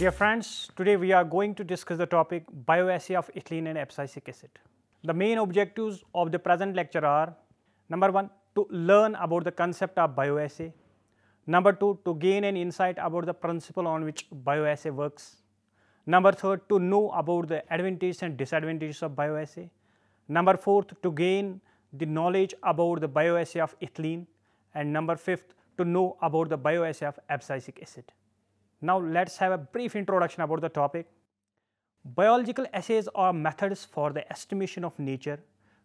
Dear friends, today we are going to discuss the topic bioassay of ethylene and abscisic acid. The main objectives of the present lecture are number one, to learn about the concept of bioassay. Number two, to gain an insight about the principle on which bioassay works. Number third, to know about the advantages and disadvantages of bioassay. Number fourth, to gain the knowledge about the bioassay of ethylene. And number fifth, to know about the bioassay of abscisic acid. Now let's have a brief introduction about the topic. Biological assays are methods for the estimation of nature,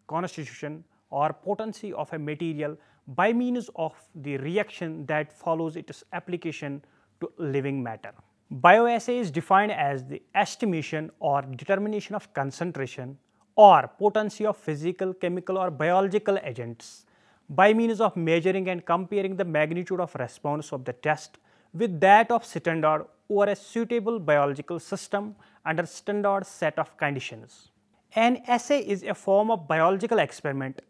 constitution or potency of a material by means of the reaction that follows its application to living matter. Bioassay is defined as the estimation or determination of concentration or potency of physical, chemical or biological agents by means of measuring and comparing the magnitude of response of the test with that of standard over a suitable biological system under standard set of conditions. An assay is a form of biological experiment,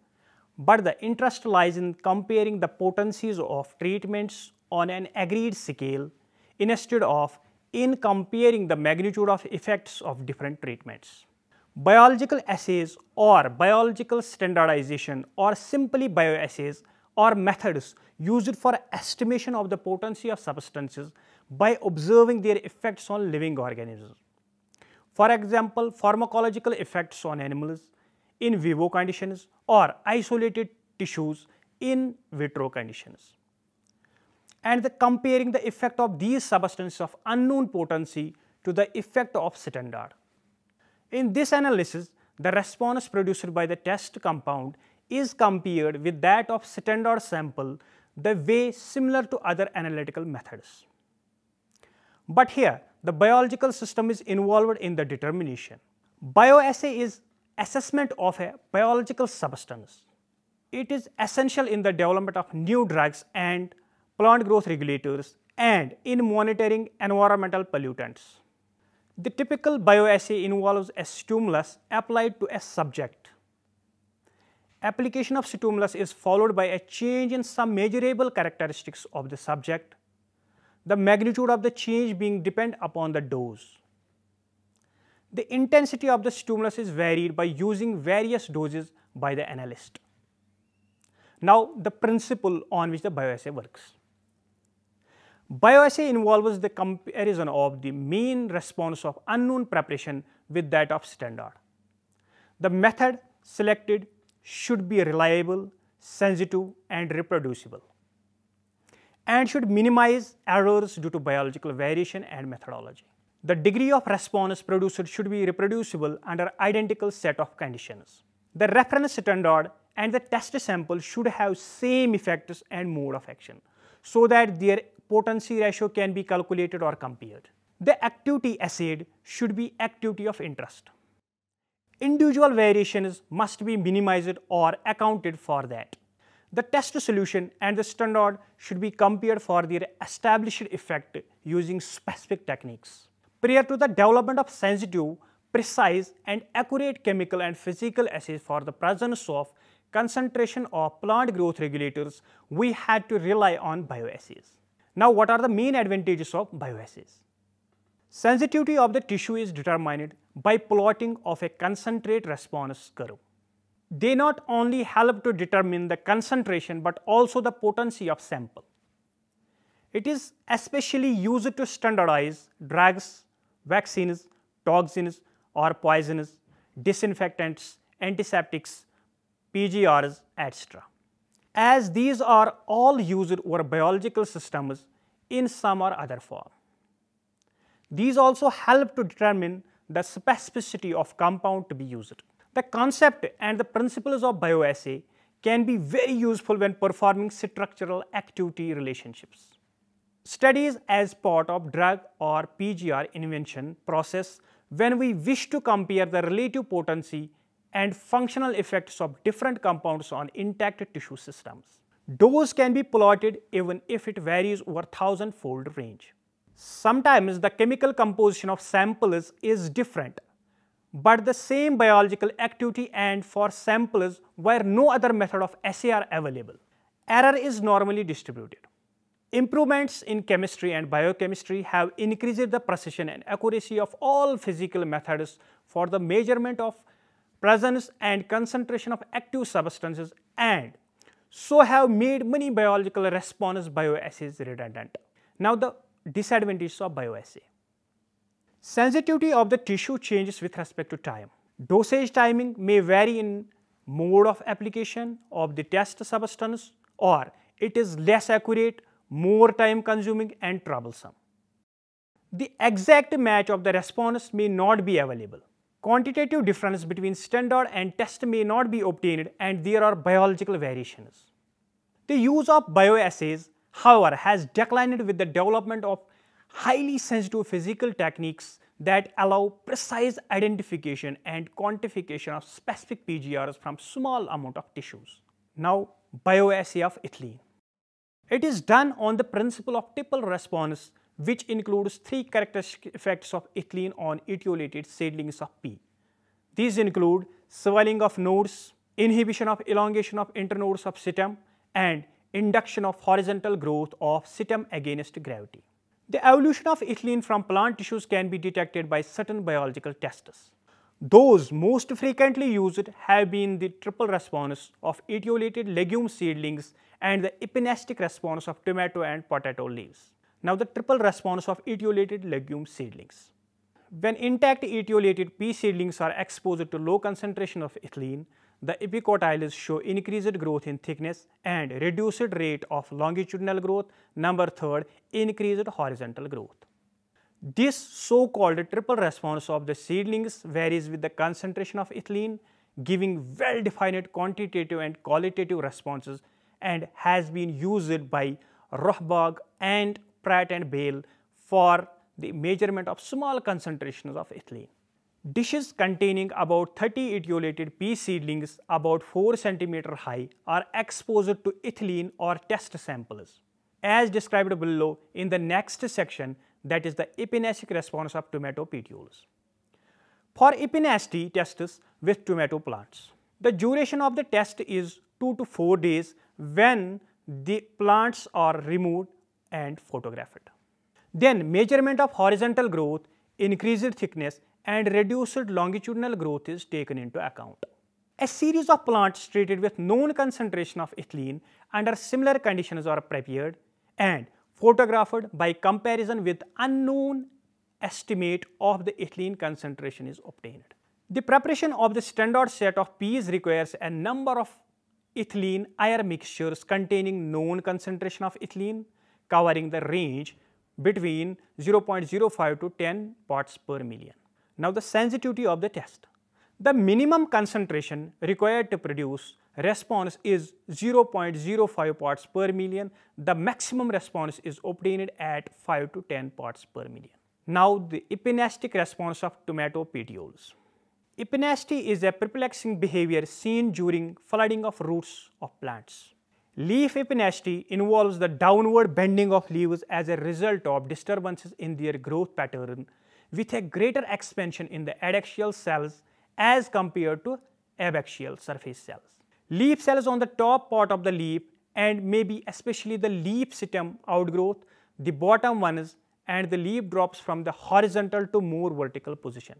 but the interest lies in comparing the potencies of treatments on an agreed scale instead of in comparing the magnitude of effects of different treatments. Biological assays or biological standardization or simply bioassays are methods used for estimation of the potency of substances by observing their effects on living organisms. For example, pharmacological effects on animals in vivo conditions or isolated tissues in vitro conditions. And the comparing the effect of these substances of unknown potency to the effect of standard. In this analysis, the response produced by the test compound is compared with that of standard sample the way similar to other analytical methods. But here the biological system is involved in the determination. Bioassay is assessment of a biological substance. It is essential in the development of new drugs and plant growth regulators and in monitoring environmental pollutants. The typical bioassay involves a stimulus applied to a subject application of stimulus is followed by a change in some measurable characteristics of the subject, the magnitude of the change being depend upon the dose. The intensity of the stimulus is varied by using various doses by the analyst. Now, the principle on which the bioassay works. Bioassay involves the comparison of the mean response of unknown preparation with that of standard. The method selected should be reliable, sensitive and reproducible and should minimize errors due to biological variation and methodology. The degree of response produced should be reproducible under identical set of conditions. The reference standard and the test sample should have same effects and mode of action so that their potency ratio can be calculated or compared. The activity assayed should be activity of interest individual variations must be minimized or accounted for that. The test solution and the standard should be compared for their established effect using specific techniques. Prior to the development of sensitive, precise and accurate chemical and physical assays for the presence of concentration of plant growth regulators, we had to rely on bioassays. Now, what are the main advantages of bioassays? Sensitivity of the tissue is determined by plotting of a concentrate response curve. They not only help to determine the concentration but also the potency of sample. It is especially used to standardize drugs, vaccines, toxins or poisons, disinfectants, antiseptics, PGRs, etc. As these are all used over biological systems in some or other form. These also help to determine the specificity of compound to be used. The concept and the principles of bioassay can be very useful when performing structural activity relationships. Studies as part of drug or PGR invention process when we wish to compare the relative potency and functional effects of different compounds on intact tissue systems. Dose can be plotted even if it varies over thousand-fold range. Sometimes the chemical composition of samples is different, but the same biological activity and for samples where no other method of assay are available. Error is normally distributed. Improvements in chemistry and biochemistry have increased the precision and accuracy of all physical methods for the measurement of presence and concentration of active substances and so have made many biological response bioassays redundant. Now the disadvantages of bioassay. Sensitivity of the tissue changes with respect to time. Dosage timing may vary in mode of application of the test substance or it is less accurate, more time consuming and troublesome. The exact match of the response may not be available. Quantitative difference between standard and test may not be obtained and there are biological variations. The use of bioassays, however, has declined with the development of highly sensitive physical techniques that allow precise identification and quantification of specific PGRs from small amount of tissues. Now, bioassay of ethylene. It is done on the principle of triple response which includes three characteristic effects of ethylene on etiolated seedlings of pea. These include swelling of nodes, inhibition of elongation of internodes of stem, and induction of horizontal growth of stem against gravity. The evolution of ethylene from plant tissues can be detected by certain biological tests. Those most frequently used have been the triple response of etiolated legume seedlings and the epinastic response of tomato and potato leaves. Now the triple response of etiolated legume seedlings. When intact etiolated pea seedlings are exposed to low concentration of ethylene, the epicotyls show increased growth in thickness and reduced rate of longitudinal growth. Number third, increased horizontal growth. This so-called triple response of the seedlings varies with the concentration of ethylene, giving well-defined quantitative and qualitative responses and has been used by Rohrbach and Pratt and Bale for the measurement of small concentrations of ethylene. Dishes containing about 30 etiolated pea seedlings about 4 cm high are exposed to ethylene or test samples. As described below in the next section that is the epinastic response of tomato petioles. For epinasty tests with tomato plants, the duration of the test is 2 to 4 days when the plants are removed and photographed. Then measurement of horizontal growth, increased thickness and reduced longitudinal growth is taken into account. A series of plants treated with known concentration of ethylene under similar conditions are prepared and photographed by comparison with unknown estimate of the ethylene concentration is obtained. The preparation of the standard set of peas requires a number of ethylene air mixtures containing known concentration of ethylene covering the range between 0.05 to 10 parts per million. Now the sensitivity of the test. The minimum concentration required to produce response is 0.05 parts per million. The maximum response is obtained at 5 to 10 parts per million. Now the epinastic response of tomato petioles. Epinasty is a perplexing behavior seen during flooding of roots of plants. Leaf epinasty involves the downward bending of leaves as a result of disturbances in their growth pattern with a greater expansion in the adaxial cells as compared to abaxial surface cells. Leaf cells on the top part of the leaf and maybe especially the leaf stem outgrowth, the bottom ones and the leaf drops from the horizontal to more vertical position.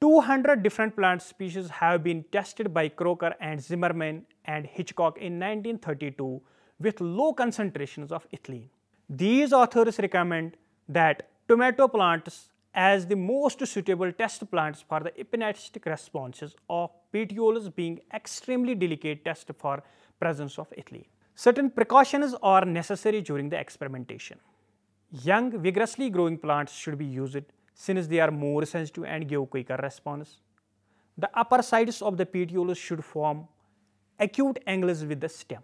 200 different plant species have been tested by Crocker and Zimmerman and Hitchcock in 1932 with low concentrations of ethylene. These authors recommend that tomato plants as the most suitable test plants for the epinastic responses of petioles being extremely delicate test for presence of ethylene. Certain precautions are necessary during the experimentation. Young, vigorously growing plants should be used since they are more sensitive and give quicker response. The upper sides of the petioles should form acute angles with the stem.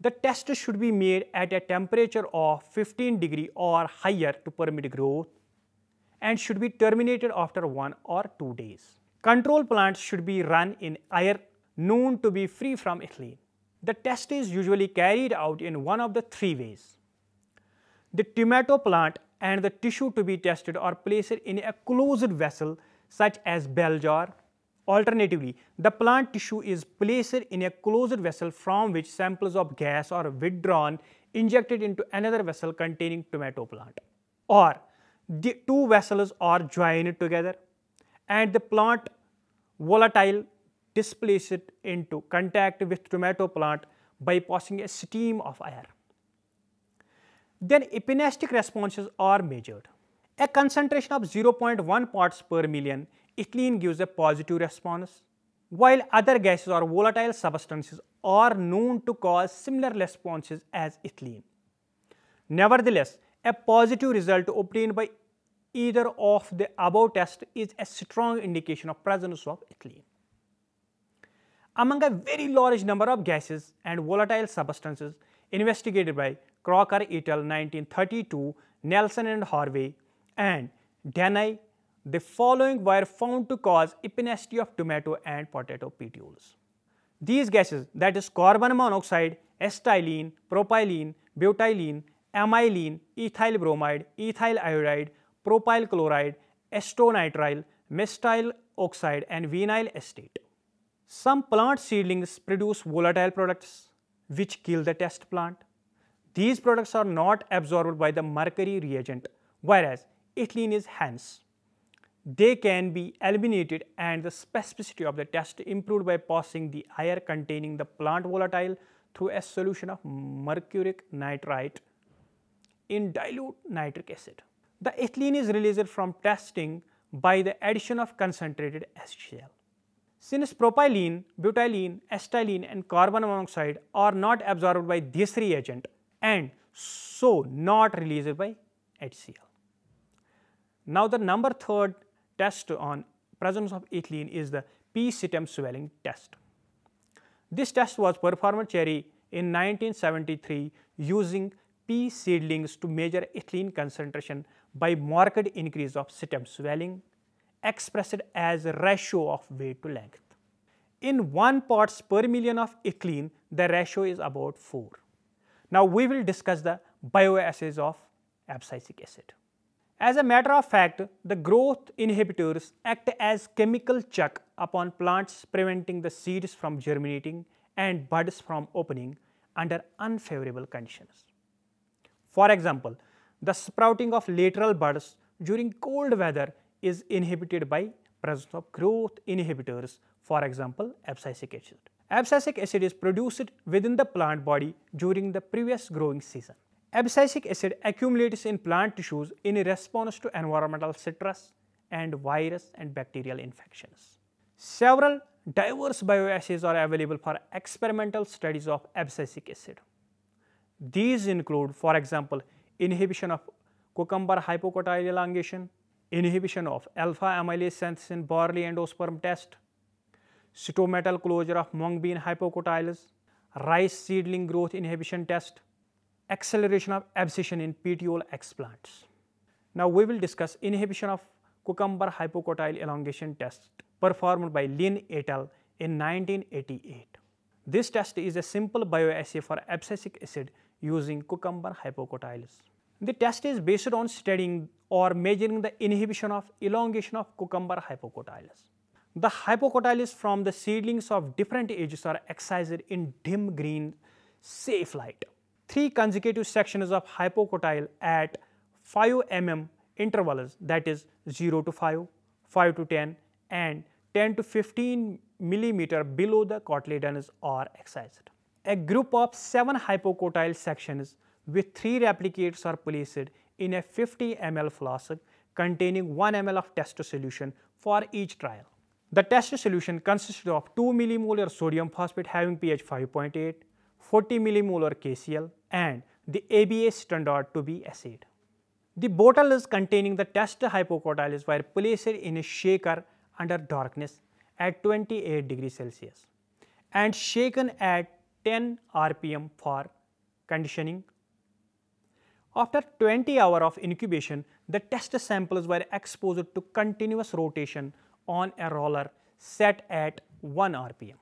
The test should be made at a temperature of 15 degree or higher to permit growth and should be terminated after one or two days. Control plants should be run in air known to be free from ethylene. The test is usually carried out in one of the three ways. The tomato plant and the tissue to be tested are placed in a closed vessel such as bell jar. Alternatively, the plant tissue is placed in a closed vessel from which samples of gas are withdrawn injected into another vessel containing tomato plant or the two vessels are joined together and the plant volatile displaces it into contact with tomato plant by passing a stream of air. Then epinastic responses are measured. A concentration of 0.1 parts per million ethylene gives a positive response, while other gases or volatile substances are known to cause similar responses as ethylene. Nevertheless, a positive result obtained by either of the above tests is a strong indication of presence of ethylene. Among a very large number of gases and volatile substances investigated by Crocker et al. 1932, Nelson and Harvey, and Denny, the following were found to cause epinasty of tomato and potato petioles. These gases that is carbon monoxide, acetylene, propylene, butylene, amylene, ethyl bromide, ethyl iodide, propyl chloride, acetonitrile, methyl oxide and vinyl acetate. Some plant seedlings produce volatile products which kill the test plant. These products are not absorbed by the mercury reagent whereas ethylene is hence. They can be eliminated and the specificity of the test improved by passing the air containing the plant volatile through a solution of mercuric nitrite in dilute nitric acid. The ethylene is released from testing by the addition of concentrated HCl. Since propylene, butylene, acetylene and carbon monoxide are not absorbed by this reagent and so not released by HCl. Now the number third test on presence of ethylene is the pea stem swelling test. This test was performed Cherry in 1973 using pea seedlings to measure ethylene concentration by marked increase of stem swelling expressed as ratio of weight to length. In 1 parts per million of ethylene, the ratio is about 4. Now we will discuss the bioassays of abscisic acid. As a matter of fact, the growth inhibitors act as chemical check upon plants preventing the seeds from germinating and buds from opening under unfavorable conditions. For example, the sprouting of lateral buds during cold weather is inhibited by presence of growth inhibitors, for example, abscisic acid. Abscisic acid is produced within the plant body during the previous growing season. Abscisic acid accumulates in plant tissues in response to environmental stress and virus and bacterial infections. Several diverse bioassays are available for experimental studies of abscisic acid. These include, for example, inhibition of cucumber hypocotyl elongation, inhibition of alpha amylase synthesis in barley endosperm test, stomatal closure of mung bean hypocotyls, rice seedling growth inhibition test, acceleration of abscission in petiole explants. Now we will discuss inhibition of cucumber hypocotyl elongation test performed by Lin et al. in 1988. This test is a simple bioassay for abscisic acid using cucumber hypocotyls. The test is based on studying or measuring the inhibition of elongation of cucumber hypocotyls. The hypocotyls from the seedlings of different ages are excised in dim green safe light. Three consecutive sections of hypocotyl at 5 mm intervals that is 0 to 5, 5 to 10 and 10 to 15 millimeter below the cotyledons are excised. A group of 7 hypocotyl sections with 3 replicates are placed in a 50 ml flask containing 1 ml of test solution for each trial. The test solution consisted of 2 millimolar sodium phosphate having pH 5.8, 40 millimolar KCl and the ABA standard to be assayed. The bottles containing the test hypocotyls were placed in a shaker under darkness at 28 degrees Celsius and shaken at 10 rpm for conditioning after 20 hours of incubation, the test samples were exposed to continuous rotation on a roller set at 1 rpm.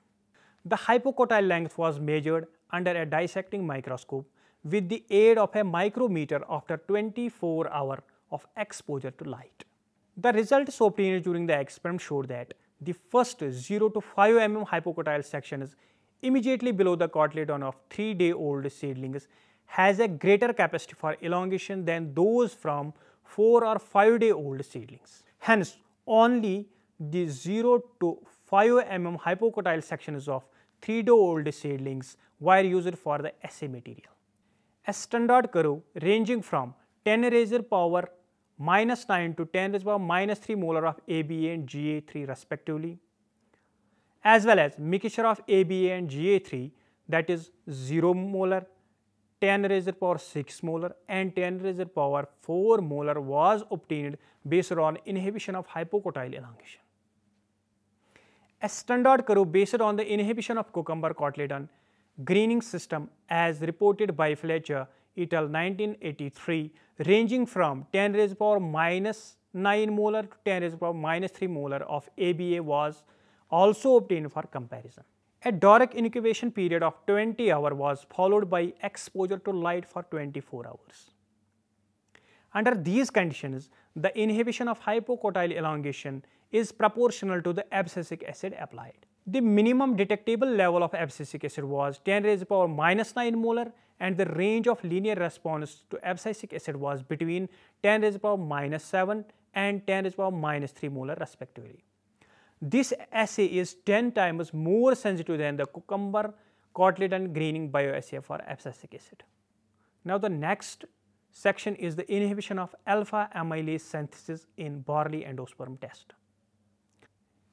The hypocotyl length was measured under a dissecting microscope with the aid of a micrometer after 24 hours of exposure to light. The results obtained during the experiment showed that the first 0 to 5 mm hypocotyl section is immediately below the cotyledon of 3 day old seedlings has a greater capacity for elongation than those from 4 or 5 day old seedlings. Hence, only the 0 to 5 mm hypocotyl sections of 3 day old seedlings were used for the assay material. A standard curve ranging from 10 raised power minus 9 to 10 raised to power minus 3 molar of ABA and GA3 respectively as well as mixture of ABA and GA3 that is 0 molar, 10 raised to power 6 molar and 10 raised to power 4 molar was obtained based on inhibition of hypocotyl elongation. A standard curve based on the inhibition of cucumber cotyledon greening system as reported by Fletcher et 1983 ranging from 10 raised to power minus 9 molar to 10 raised to power minus 3 molar of ABA was also obtained for comparison. A Doric incubation period of 20 hours was followed by exposure to light for 24 hours. Under these conditions, the inhibition of hypocotyl elongation is proportional to the abscisic acid applied. The minimum detectable level of abscisic acid was 10 raised to power minus 9 molar and the range of linear response to abscisic acid was between 10 raised to the power minus 7 and 10 raised to the power minus 3 molar respectively. This assay is 10 times more sensitive than the cucumber cotyledon greening bioassay for abscisic acid. Now the next section is the inhibition of alpha amylase synthesis in barley endosperm test.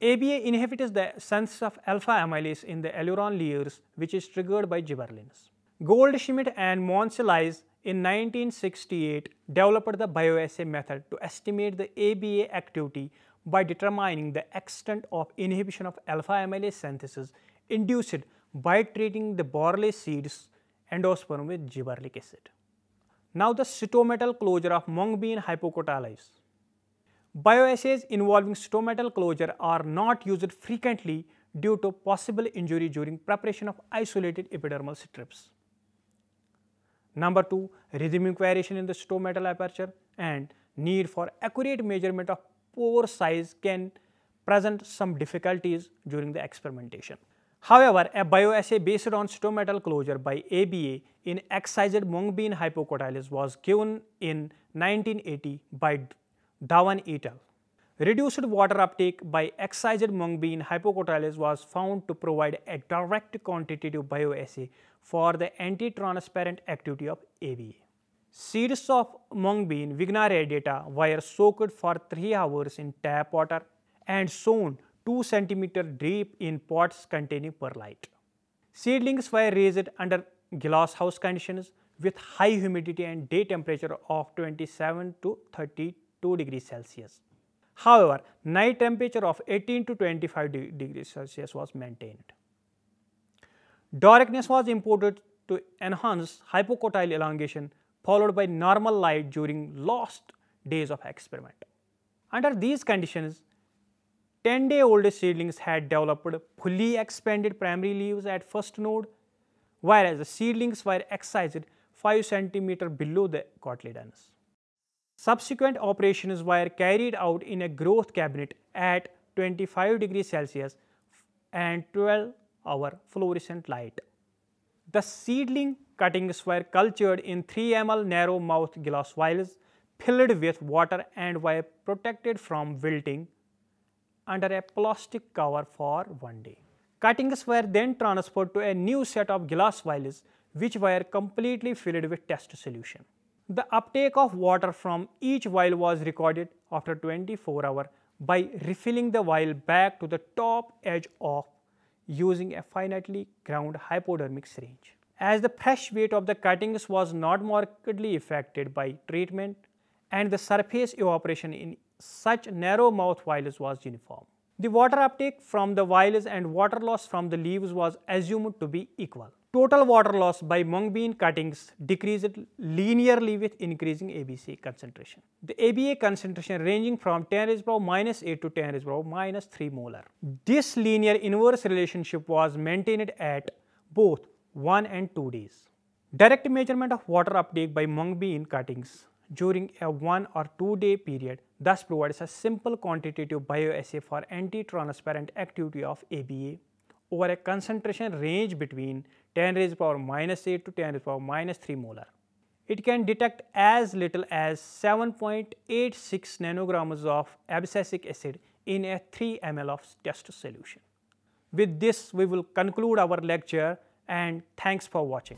ABA inhibits the synthesis of alpha amylase in the aleurone layers which is triggered by gibberellins. Goldschmidt and Monselise in 1968 developed the bioassay method to estimate the ABA activity by determining the extent of inhibition of alpha amylase synthesis induced by treating the barley seeds endosperm with gibberellic acid. Now the stomatal closure of mung bean hypocotylis. Bioassays involving stomatal closure are not used frequently due to possible injury during preparation of isolated epidermal strips. Number 2, rhythmic variation in the stomatal aperture and need for accurate measurement of pore size can present some difficulties during the experimentation. However, a bioassay based on stomatal closure by ABA in excised mung bean hypocotylis was given in 1980 by Dhawan et al. Reduced water uptake by excised mung bean hypocotylis was found to provide a direct quantitative bioassay for the anti-transpirant activity of ABA. Seeds of mung bean Vigna radiata were soaked for 3 hours in tap water and sown 2 cm deep in pots containing perlite. Seedlings were raised under glasshouse conditions with high humidity and day temperature of 27 to 32 degrees Celsius. However, night temperature of 18 to 25 de degrees Celsius was maintained. Doricness was imported to enhance hypocotyl elongation followed by normal light during last days of experiment. Under these conditions, 10 day old seedlings had developed fully expanded primary leaves at first node, whereas the seedlings were excised 5 cm below the cotyledons. Subsequent operations were carried out in a growth cabinet at 25 degrees Celsius and 12 hour fluorescent light. The seedling cuttings were cultured in 3 ml narrow mouth glass vials filled with water and were protected from wilting under a plastic cover for one day. Cuttings were then transferred to a new set of glass vials which were completely filled with test solution. The uptake of water from each vial was recorded after 24 hours by refilling the vial back to the top edge of using a finitely ground hypodermic syringe as the fresh weight of the cuttings was not markedly affected by treatment and the surface evaporation in such narrow mouth vials was uniform. The water uptake from the vials and water loss from the leaves was assumed to be equal. Total water loss by mung bean cuttings decreased linearly with increasing ABA concentration. The ABA concentration ranging from 10 raised power minus 8 to 10 raised power minus 3 molar. This linear inverse relationship was maintained at both 1 and 2 days. Direct measurement of water uptake by mung bean cuttings during a 1 or 2 day period thus provides a simple quantitative bioassay for anti-transpirant activity of ABA over a concentration range between 10 raised power minus 8 to 10 raised power minus 3 molar. It can detect as little as 7.86 nanograms of abscisic acid in a 3 ml of test solution. With this, we will conclude our lecture and thanks for watching.